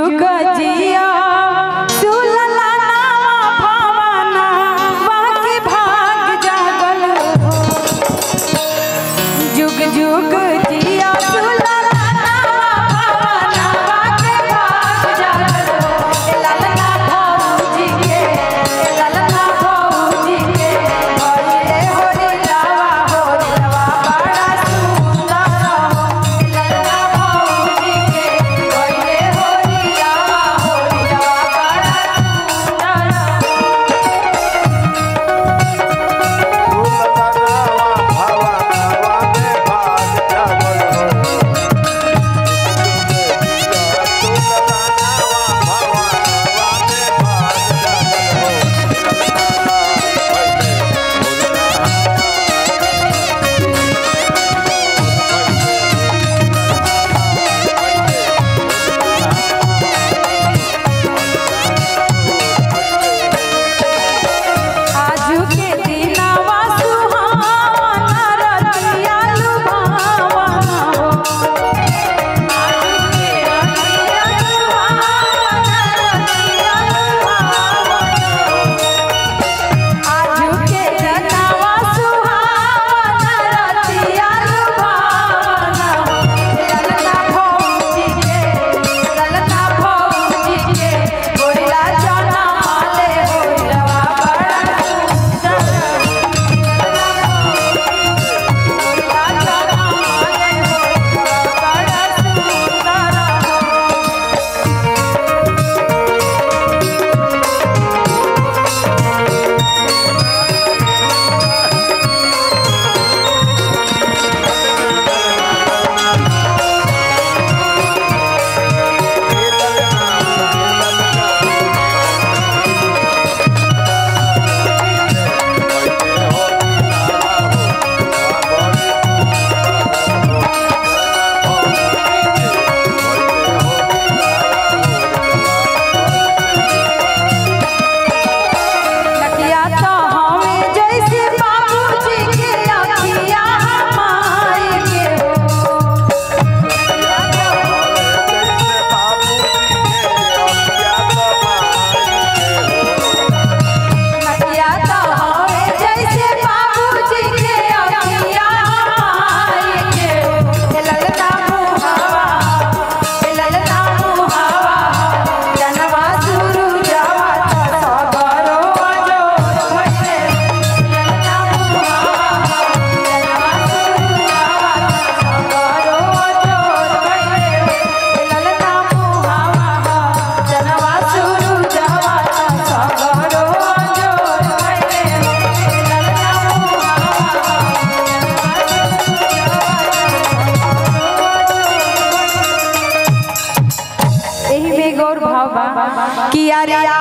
जुग जुग yeah, yeah.